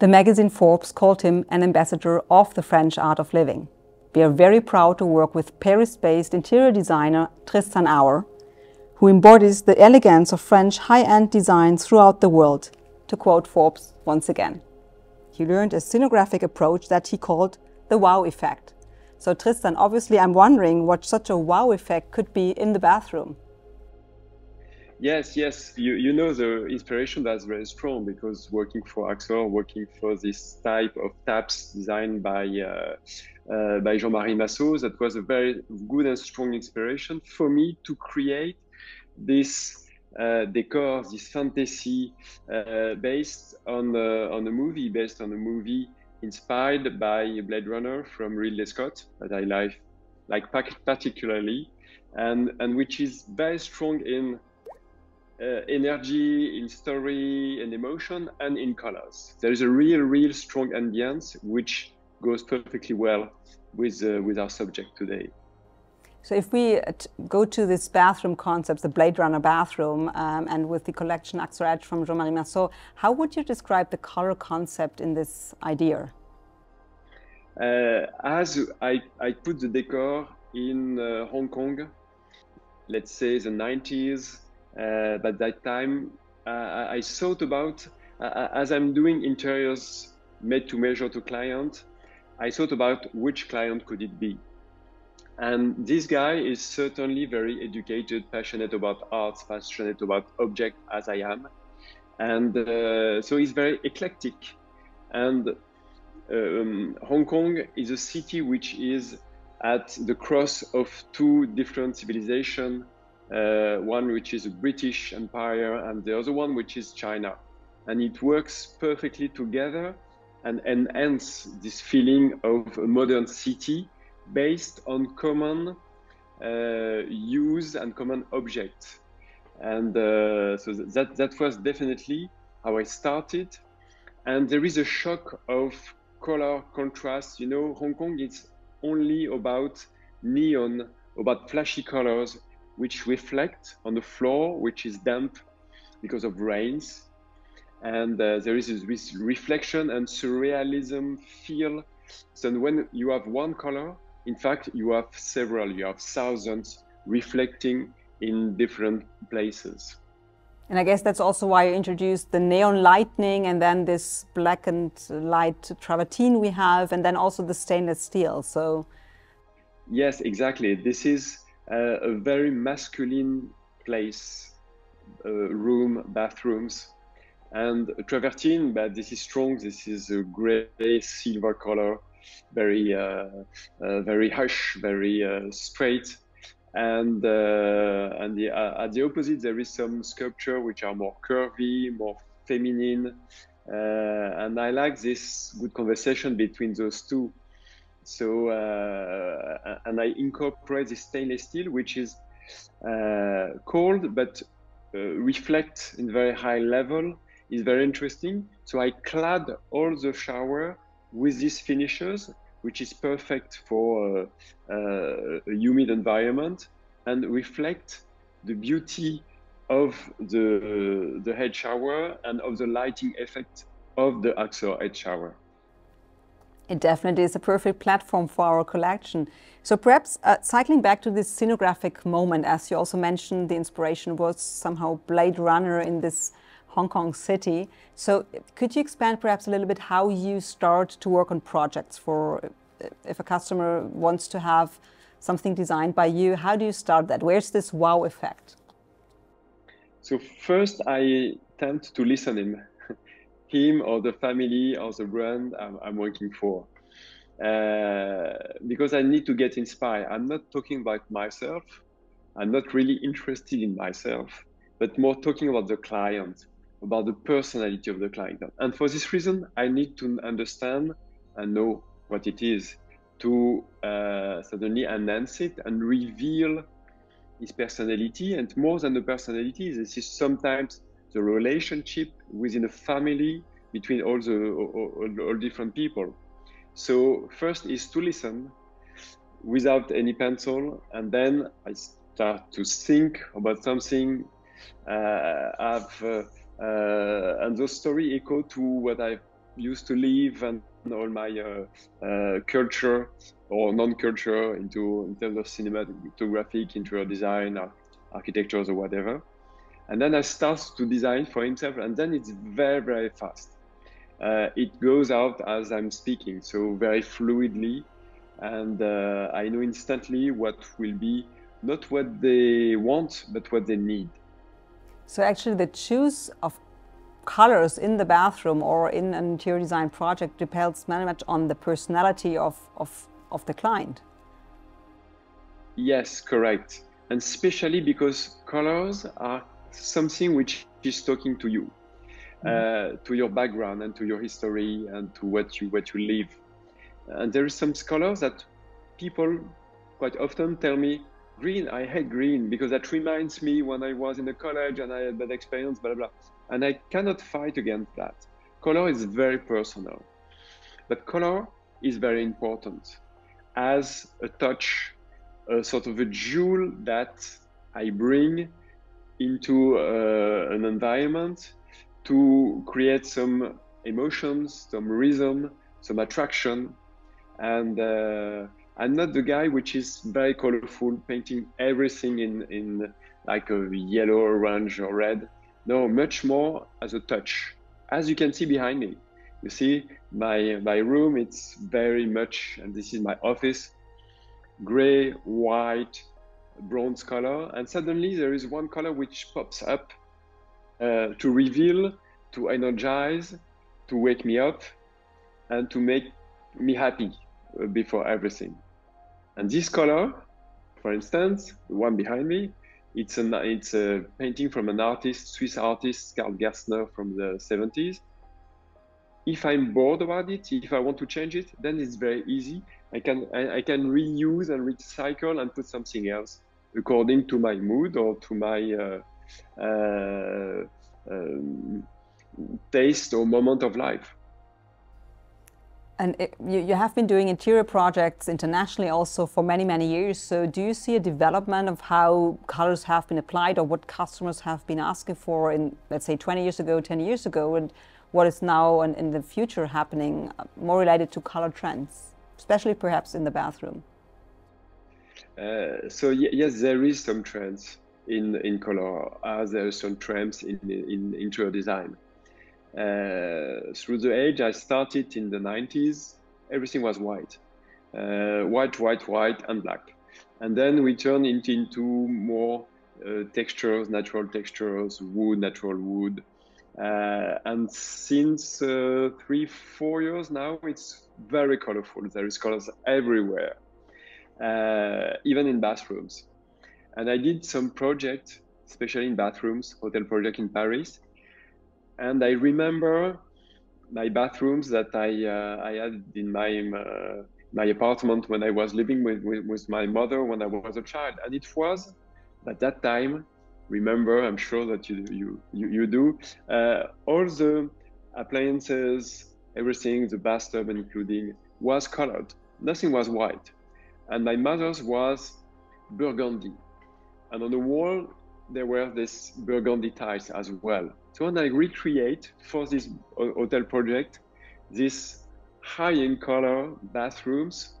The magazine Forbes called him an ambassador of the French art of living. We are very proud to work with Paris-based interior designer Tristan Auer, who embodies the elegance of French high-end design throughout the world, to quote Forbes once again. He learned a scenographic approach that he called the wow effect. So Tristan, obviously I'm wondering what such a wow effect could be in the bathroom. Yes, yes. You, you know the inspiration that's very strong because working for Axor, working for this type of taps designed by uh, uh, by Jean-Marie Massaud, that was a very good and strong inspiration for me to create this uh, decor, this fantasy uh, based on on a movie, based on a movie inspired by Blade Runner from Ridley Scott that I like like particularly, and and which is very strong in uh, energy, in story and emotion, and in colors. There is a real, real strong ambience which goes perfectly well with uh, with our subject today. So if we uh, go to this bathroom concept, the Blade Runner bathroom, um, and with the collection Axor Edge from Jean-Marie Massaud, how would you describe the color concept in this idea? Uh, as I, I put the decor in uh, Hong Kong, let's say the 90s, uh, but that time uh, I thought about uh, as I'm doing interiors made to measure to client, I thought about which client could it be. And this guy is certainly very educated, passionate about arts, passionate about object as I am. And uh, so he's very eclectic. And um, Hong Kong is a city which is at the cross of two different civilizations uh, one which is a British Empire and the other one which is China. And it works perfectly together and enhance this feeling of a modern city based on common uh, use and common objects. And uh, so that, that was definitely how I started. And there is a shock of color contrast. You know, Hong Kong is only about neon, about flashy colors, which reflect on the floor, which is damp because of rains. And uh, there is this reflection and surrealism feel. So when you have one color, in fact, you have several, you have thousands reflecting in different places. And I guess that's also why you introduced the neon lightning and then this black and light travertine we have, and then also the stainless steel. So, yes, exactly. This is a very masculine place, uh, room, bathrooms, and travertine. But this is strong. This is a gray silver color, very uh, very harsh, very straight and uh, and the, uh, at the opposite there is some sculpture which are more curvy more feminine uh, and i like this good conversation between those two so, uh, and I incorporate the stainless steel, which is uh, cold but uh, reflect in very high level is very interesting. So I clad all the shower with these finishes, which is perfect for uh, a humid environment and reflect the beauty of the, the head shower and of the lighting effect of the Axor head shower. It definitely is a perfect platform for our collection. So perhaps uh, cycling back to this scenographic moment, as you also mentioned, the inspiration was somehow Blade Runner in this Hong Kong city. So could you expand perhaps a little bit how you start to work on projects for uh, if a customer wants to have something designed by you, how do you start that? Where's this wow effect? So first I tend to listen in him or the family or the brand I'm, I'm working for. Uh, because I need to get inspired. I'm not talking about myself. I'm not really interested in myself, but more talking about the client, about the personality of the client. And for this reason, I need to understand and know what it is to uh, suddenly enhance it and reveal his personality. And more than the personality, this is sometimes the relationship within a family between all the all, all different people. So first is to listen without any pencil, and then I start to think about something. Uh, have uh, uh, and those story echo to what I've used to live and all my uh, uh, culture or non-culture into in terms of cinematographic, interior design, architectures or whatever. And then I start to design for himself, and then it's very very fast. Uh, it goes out as I'm speaking, so very fluidly, and uh, I know instantly what will be not what they want, but what they need. So actually, the choice of colors in the bathroom or in an interior design project depends very much on the personality of, of, of the client. Yes, correct. And especially because colors are something which is talking to you, mm -hmm. uh, to your background and to your history and to what you what you live. And there is some colors that people quite often tell me, green, I hate green because that reminds me when I was in the college and I had bad experience, blah, blah. And I cannot fight against that. Color is very personal, but color is very important as a touch, a sort of a jewel that I bring into uh, an environment to create some emotions, some rhythm, some attraction. And uh, I'm not the guy which is very colorful, painting everything in, in like a yellow, orange, or red. No, much more as a touch. As you can see behind me, you see my my room. It's very much, and this is my office, gray, white, bronze color, and suddenly there is one color which pops up uh, to reveal, to energize, to wake me up, and to make me happy uh, before everything. And this color, for instance, the one behind me, it's, an, it's a painting from an artist, Swiss artist, Karl Gerstner from the 70s. If I'm bored about it, if I want to change it, then it's very easy. I can, I, I can reuse and recycle and put something else according to my mood or to my uh, uh, um, taste or moment of life. And it, you, you, have been doing interior projects internationally also for many, many years. So do you see a development of how colors have been applied or what customers have been asking for in, let's say, 20 years ago, 10 years ago, and what is now and in the future happening uh, more related to color trends, especially perhaps in the bathroom? Uh, so yes, there is some trends in, in color, Are there some trends in, in interior design. Uh, through the age, I started in the 90s, everything was white. Uh, white, white, white, and black. And then we turned it into more uh, textures, natural textures, wood, natural wood. Uh, and since three, four years now, it's very colorful. There is colors everywhere, even in bathrooms. And I did some project, especially in bathrooms, hotel project in Paris, and I remember my bathrooms that I uh, I had in my uh, my apartment when I was living with, with, with my mother when I was a child, and it was at that time. Remember, I'm sure that you you you, you do uh, all the appliances, everything, the bathtub including, was colored. Nothing was white, and my mother's was burgundy, and on the wall there were this burgundy tiles as well. So when I recreate for this hotel project, this high-end color bathrooms,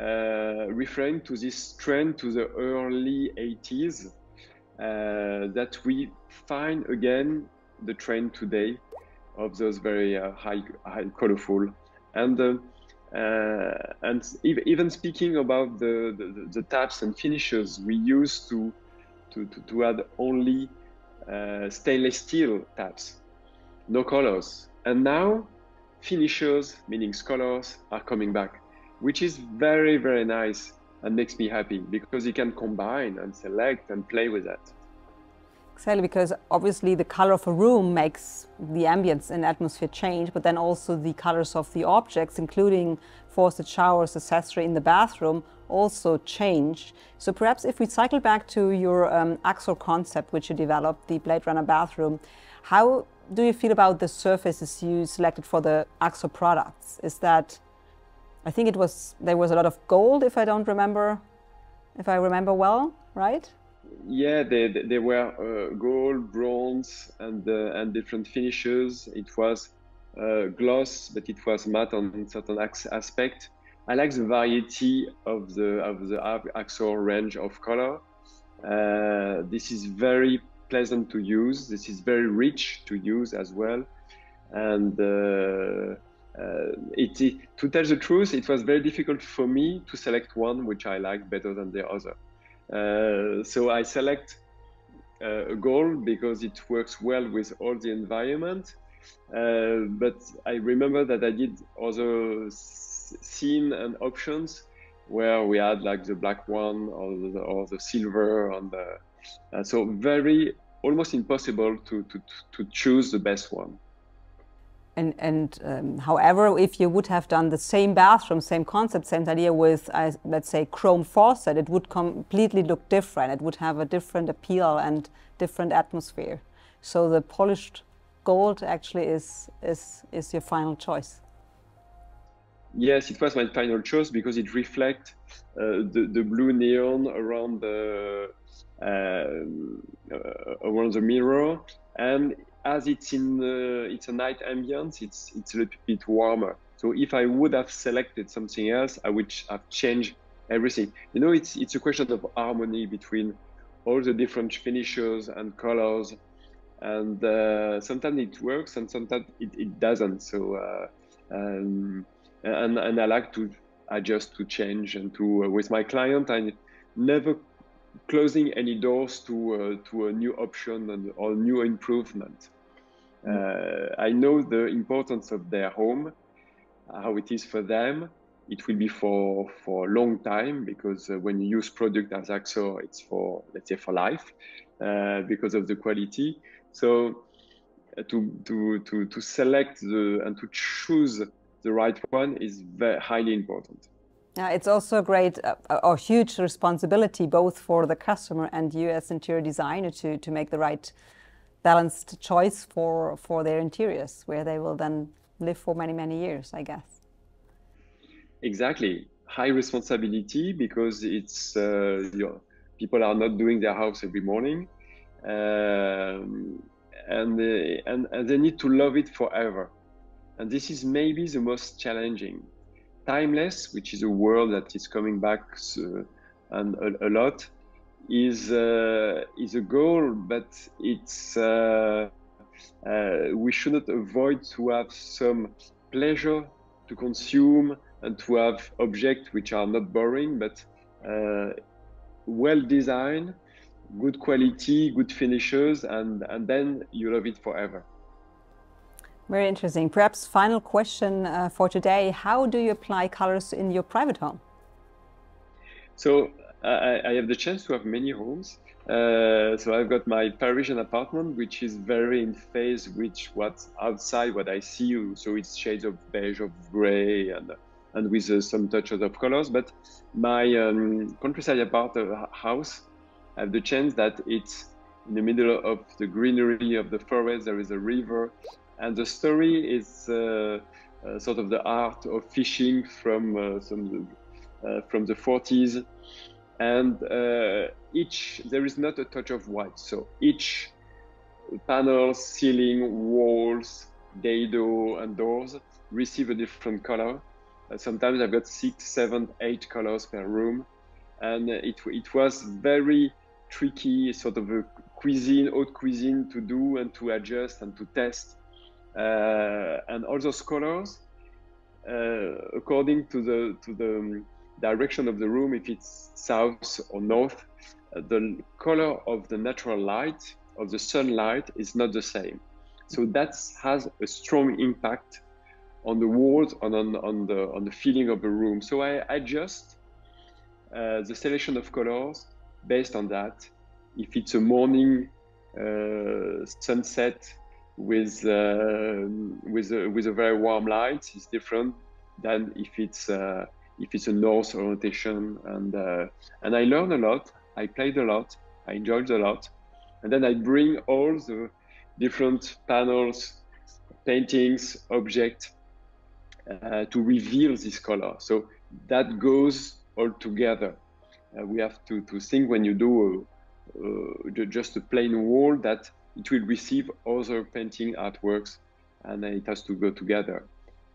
uh, referring to this trend to the early 80s, uh, that we find again the trend today of those very uh, high, high, colorful, and uh, uh, and even speaking about the, the, the taps and finishes, we used to to, to, to add only uh, stainless steel taps, no colors. And now finishers, meaning scholars, are coming back, which is very, very nice and makes me happy because you can combine and select and play with that. Exactly, because obviously the color of a room makes the ambience and atmosphere change, but then also the colors of the objects, including faucet, showers, accessory in the bathroom, also change. So perhaps if we cycle back to your um, Axor concept, which you developed, the Blade Runner bathroom, how do you feel about the surfaces you selected for the Axor products? Is that, I think it was, there was a lot of gold, if I don't remember, if I remember well, right? Yeah, they, they were uh, gold, bronze, and uh, and different finishes. It was uh, gloss, but it was matte on certain aspect. I like the variety of the of the Axor range of color. Uh, this is very pleasant to use. This is very rich to use as well, and uh, uh, it, to tell the truth, it was very difficult for me to select one which I like better than the other. Uh, so I select uh, a gold because it works well with all the environment. Uh, but I remember that I did other scene and options where we had like the black one or the, or the silver on the uh, so very almost impossible to, to to choose the best one and, and um, however, if you would have done the same bathroom, same concept, same idea with, uh, let's say, chrome faucet, it would completely look different. It would have a different appeal and different atmosphere. So the polished gold actually is, is, is your final choice. Yes, it was my final choice because it reflects uh, the, the blue neon around the uh, uh around the mirror, and as it's in it's a night ambience, it's it's a little bit warmer. So if I would have selected something else, I would have changed everything. You know, it's it's a question of harmony between all the different finishes and colors, and uh, sometimes it works and sometimes it, it doesn't. So uh, um, and and I like to adjust to change and to uh, with my client I never closing any doors to uh, to a new option and or new improvement. Uh, I know the importance of their home, how it is for them. It will be for for a long time because uh, when you use product as Axor, it's for let's say for life uh, because of the quality. So to to to to select the and to choose the right one is very highly important. Yeah, it's also a great uh, or huge responsibility both for the customer and you as interior designer to to make the right balanced choice for, for their interiors, where they will then live for many, many years, I guess. Exactly. High responsibility because it's uh, you know, people are not doing their house every morning. Um, and, they, and, and they need to love it forever. And this is maybe the most challenging. Timeless, which is a word that is coming back uh, and a, a lot, is uh, is a goal, but it's uh, uh, we shouldn't avoid to have some pleasure to consume and to have objects which are not boring but uh, well designed, good quality, good finishes, and and then you love it forever. Very interesting. Perhaps final question uh, for today: How do you apply colors in your private home? So I, I have the chance to have many homes. Uh, so I've got my Parisian apartment, which is very in phase with what's outside, what I see. So it's shades of beige, of gray, and and with uh, some touches of colors. But my um, countryside apartment uh, house, I have the chance that it's in the middle of the greenery of the forest. There is a river, and the story is uh, uh, sort of the art of fishing from uh, some from the 40s and uh, each there is not a touch of white. So each panel ceiling walls dado and doors receive a different color. Uh, sometimes i've got six seven eight colors per room. And it, it was very tricky sort of a cuisine haute cuisine to do and to adjust and to test. Uh, and all those colors uh, according to the to the direction of the room, if it's south or north, uh, the color of the natural light of the sunlight is not the same. So that has a strong impact on the walls and on, on the on the feeling of the room. So I adjust uh, the selection of colors based on that. If it's a morning uh, sunset with uh, with a, with a very warm light, it's different than if it's uh, if it's a north orientation. And uh, and I learned a lot. I played a lot. I enjoyed a lot. And then I bring all the different panels paintings objects uh, to reveal this color. So that goes all together. Uh, we have to, to think when you do a, just a plain wall that it will receive other painting artworks and it has to go together.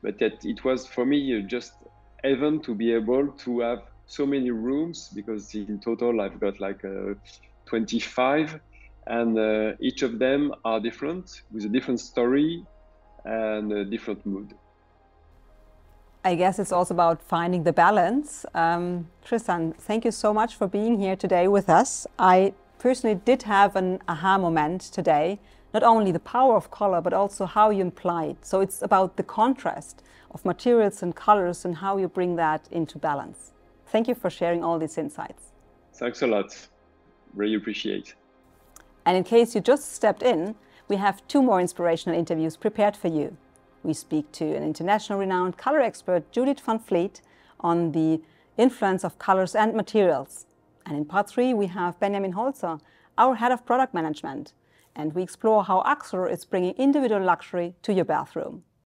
But yet it was for me just heaven to be able to have so many rooms because in total I've got like uh, 25 and uh, each of them are different with a different story and a different mood. I guess it's also about finding the balance. Um, Tristan, thank you so much for being here today with us. I personally did have an aha moment today, not only the power of color, but also how you imply it. So it's about the contrast of materials and colors and how you bring that into balance. Thank you for sharing all these insights. Thanks a lot. Really appreciate. And in case you just stepped in, we have two more inspirational interviews prepared for you. We speak to an international renowned color expert, Judith van Vliet, on the influence of colors and materials. And in part three, we have Benjamin Holzer, our head of product management, and we explore how Axor is bringing individual luxury to your bathroom.